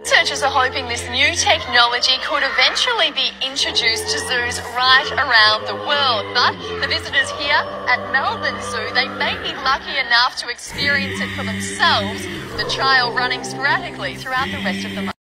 Researchers are hoping this new technology could eventually be introduced to zoos right around the world. But the visitors here at Melbourne Zoo, they may be lucky enough to experience it for themselves, the trial running sporadically throughout the rest of the month.